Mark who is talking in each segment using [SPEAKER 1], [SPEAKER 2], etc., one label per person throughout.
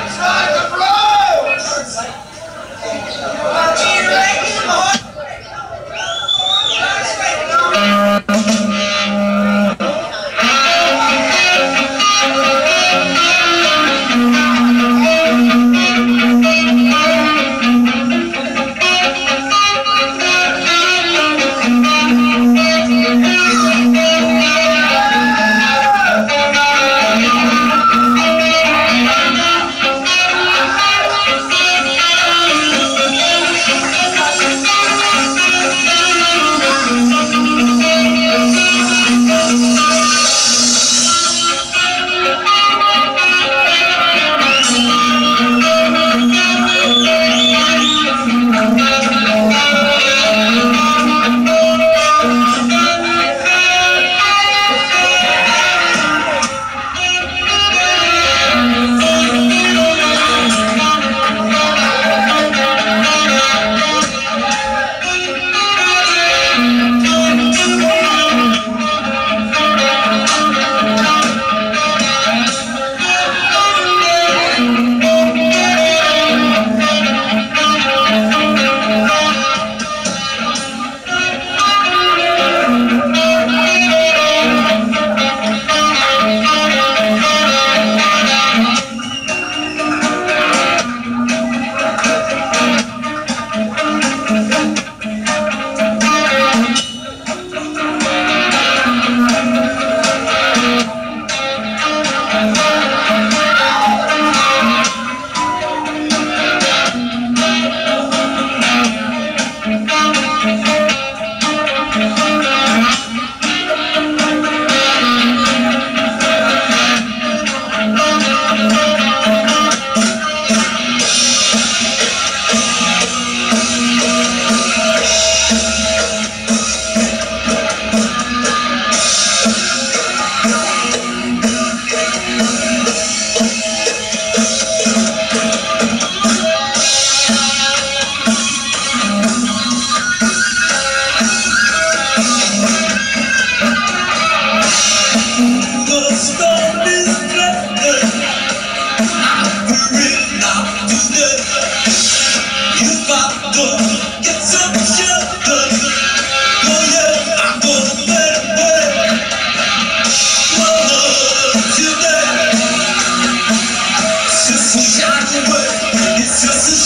[SPEAKER 1] Christ.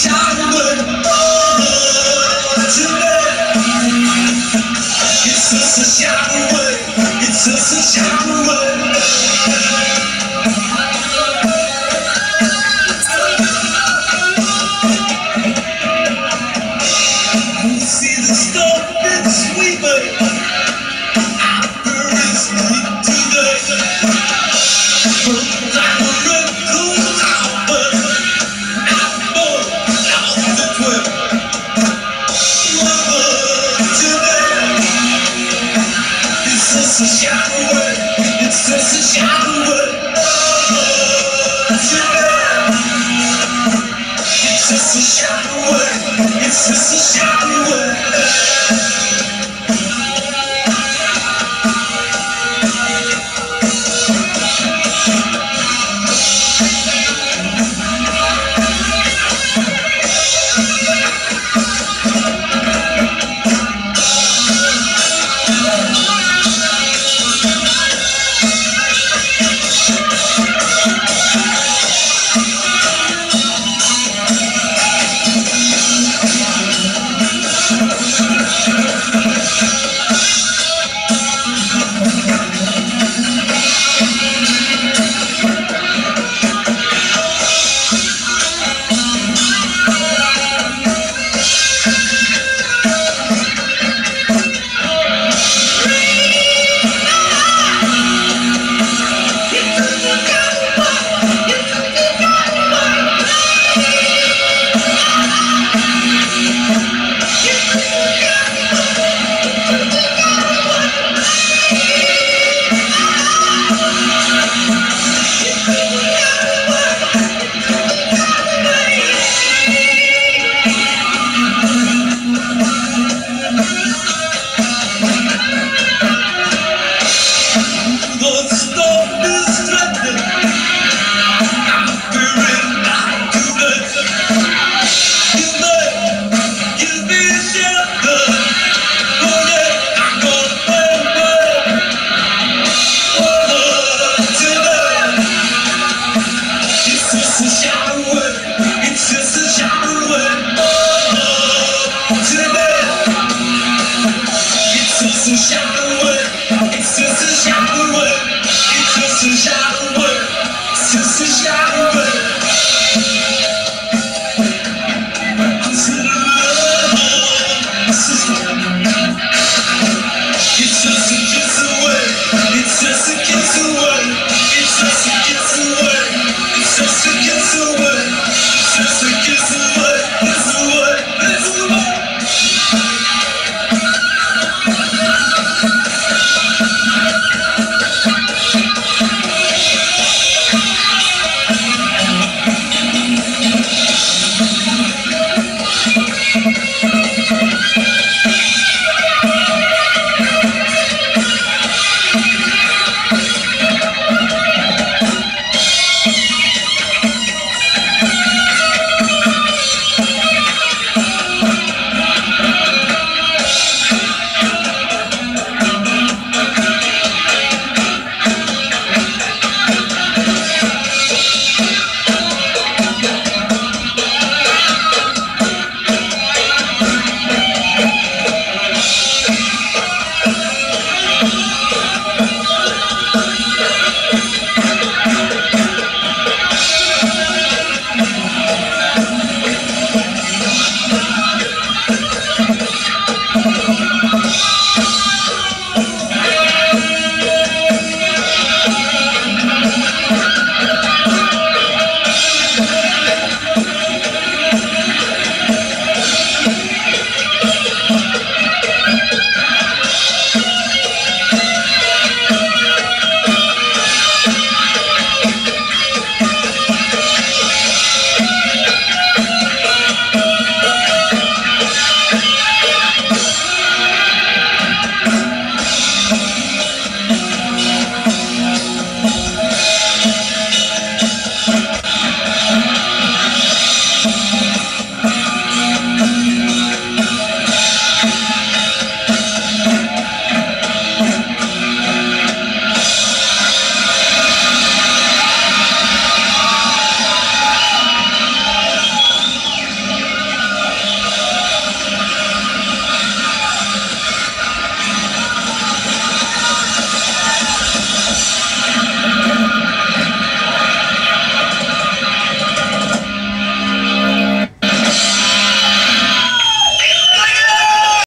[SPEAKER 1] 香味文我一次次香味一次次香味 It's just a shower. It's just a shower. It susah 个吻，次次下 wan? It susah 不稳